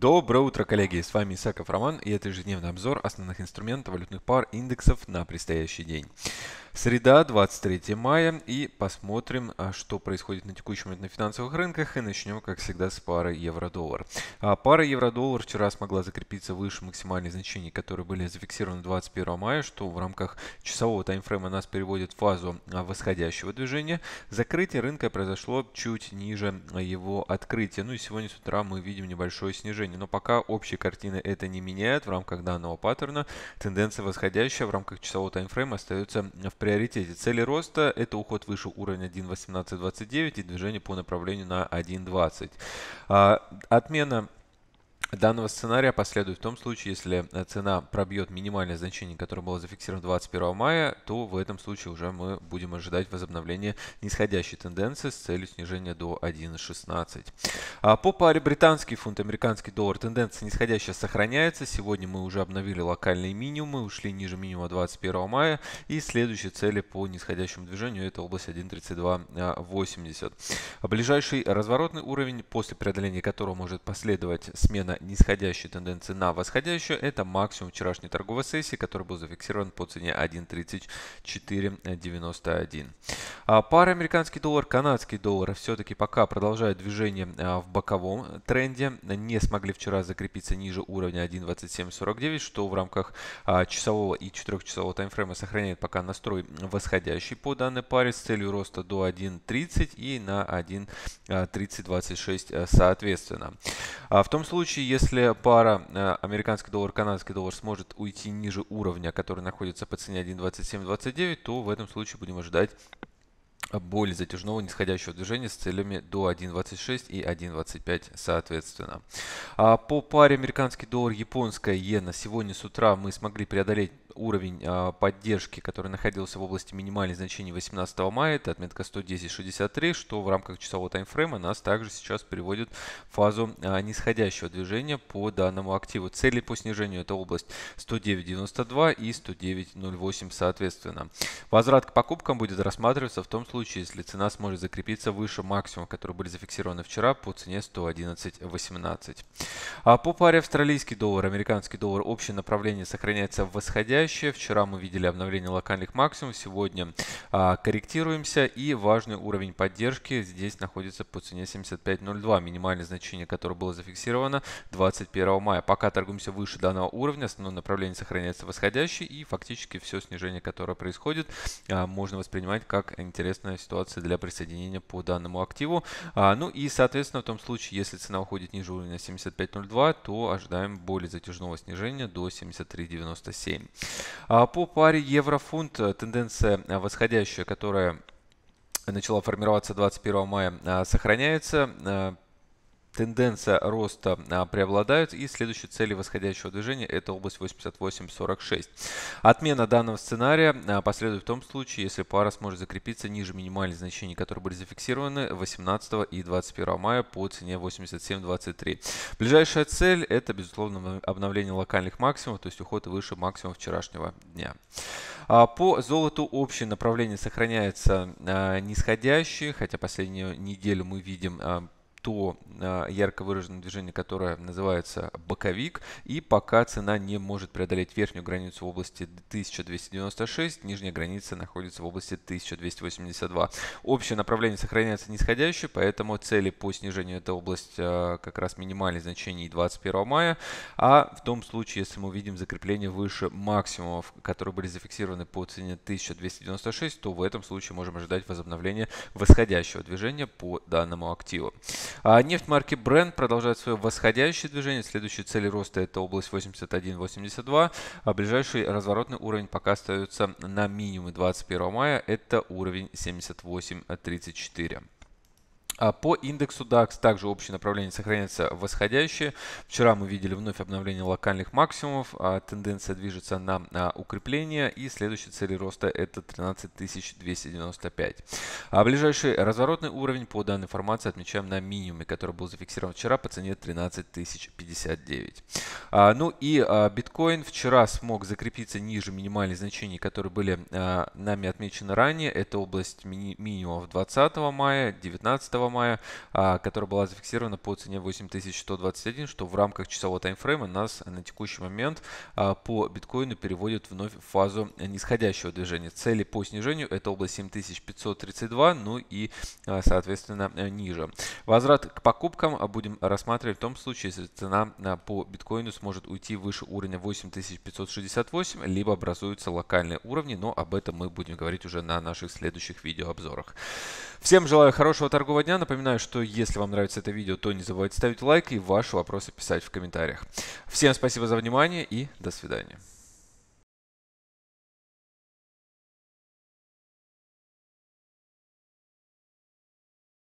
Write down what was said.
Доброе утро, коллеги! С вами Исаков Роман и это ежедневный обзор основных инструментов валютных пар индексов на предстоящий день. Среда, 23 мая, и посмотрим, а, что происходит на текущий момент на финансовых рынках. И начнем, как всегда, с пары евро-доллар. А, пара евро-доллар вчера смогла закрепиться выше максимальных значений, которые были зафиксированы 21 мая, что в рамках часового таймфрейма нас переводит в фазу а, восходящего движения. Закрытие рынка произошло чуть ниже его открытия. Ну и сегодня с утра мы видим небольшое снижение. Но пока общей картины это не меняет в рамках данного паттерна. Тенденция восходящая в рамках часового таймфрейма остается в приоритете. Цели роста – это уход выше уровня 1.1829 и движение по направлению на 1.20. А, отмена данного сценария последует в том случае, если э, цена пробьет минимальное значение, которое было зафиксировано 21 мая, то в этом случае уже мы будем ожидать возобновления нисходящей тенденции с целью снижения до 1.16. А по паре британский фунт, американский доллар тенденция нисходящая сохраняется. Сегодня мы уже обновили локальные минимумы, ушли ниже минимума 21 мая и следующие цели по нисходящему движению это область 1.3280. А ближайший разворотный уровень, после преодоления которого может последовать смена нисходящей тенденции на восходящую. Это максимум вчерашней торговой сессии, который был зафиксирован по цене 1.3491. А пара американский доллар, канадский доллар все-таки пока продолжает движение а, в боковом тренде. Не смогли вчера закрепиться ниже уровня 1.2749, что в рамках а, часового и 4-часового таймфрейма сохраняет пока настрой восходящий по данной паре с целью роста до 1.30 и на 1.3026 соответственно. В том случае, если пара э, американский доллар, канадский доллар сможет уйти ниже уровня, который находится по цене 1.2729, то в этом случае будем ожидать более затяжного нисходящего движения с целями до 1.26 и 1.25 соответственно. А по паре американский доллар, японская иена сегодня с утра мы смогли преодолеть уровень а, поддержки, который находился в области минимальных значений 18 мая, это отметка 110.63, что в рамках часового таймфрейма нас также сейчас переводит в фазу а, нисходящего движения по данному активу. Цели по снижению это область 109.92 и 109.08 соответственно. Возврат к покупкам будет рассматриваться в том случае, если цена сможет закрепиться выше максимума, которые были зафиксированы вчера по цене 111.18. А по паре австралийский доллар, американский доллар, общее направление сохраняется в восходящем восходящее. Вчера мы видели обновление локальных максимумов, сегодня а, корректируемся. И важный уровень поддержки здесь находится по цене 75.02, минимальное значение, которое было зафиксировано 21 мая. Пока торгуемся выше данного уровня, основное направление сохраняется восходящее и фактически все снижение, которое происходит, а, можно воспринимать как интересная ситуация для присоединения по данному активу. А, ну и соответственно в том случае, если цена уходит ниже уровня 75.02, то ожидаем более затяжного снижения до 73.97. А по паре евро-фунт э, тенденция э, восходящая, которая начала формироваться 21 мая, э, сохраняется тенденция роста а, преобладает и следующие цели восходящего движения это область 88.46. Отмена данного сценария а, последует в том случае, если пара сможет закрепиться ниже минимальных значений, которые были зафиксированы 18 и 21 мая по цене 87.23. Ближайшая цель это безусловно обновление локальных максимумов, то есть уход выше максимума вчерашнего дня. А, по золоту общее направление сохраняется нисходящее, хотя последнюю неделю мы видим то а, ярко выраженное движение, которое называется боковик. И пока цена не может преодолеть верхнюю границу в области 1296, нижняя граница находится в области 1282. Общее направление сохраняется нисходящее, поэтому цели по снижению это область а, как раз минимальных значений 21 мая. А в том случае, если мы увидим закрепление выше максимумов, которые были зафиксированы по цене 1296, то в этом случае можем ожидать возобновления восходящего движения по данному активу. А нефть марки Brent продолжает свое восходящее движение. Следующая цель роста это область 81.82, а ближайший разворотный уровень пока остается на минимуме 21 мая, это уровень 78.34. А по индексу DAX также общее направление сохраняется восходящее. Вчера мы видели вновь обновление локальных максимумов. А тенденция движется на, на укрепление. И следующая цель роста это 13295. А ближайший разворотный уровень по данной информации отмечаем на минимуме, который был зафиксирован вчера по цене 13059. А, ну и а, биткоин вчера смог закрепиться ниже минимальных значений, которые были а, нами отмечены ранее. Это область мини минимумов 20 мая, 19 мая, которая была зафиксирована по цене 8121, что в рамках часового таймфрейма нас на текущий момент по биткоину переводит вновь в фазу нисходящего движения. Цели по снижению это область 7532, ну и соответственно ниже. Возврат к покупкам будем рассматривать в том случае, если цена по биткоину сможет уйти выше уровня 8568, либо образуются локальные уровни, но об этом мы будем говорить уже на наших следующих видеообзорах. Всем желаю хорошего торгового дня. Напоминаю, что если вам нравится это видео, то не забывайте ставить лайк и ваши вопросы писать в комментариях. Всем спасибо за внимание и до свидания.